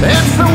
It's the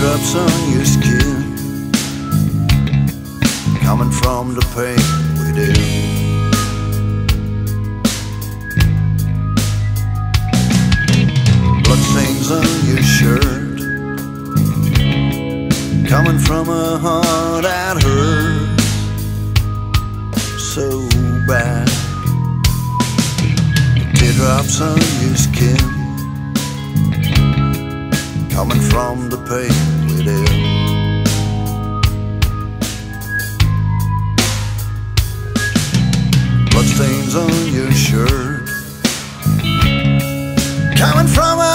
Teardrops on your skin. Coming from the pain within. Bloodstains on your shirt. Coming from a heart that hurts So bad. Teardrops on your skin Coming from the pain within. Bloodstains on your shirt. Coming from a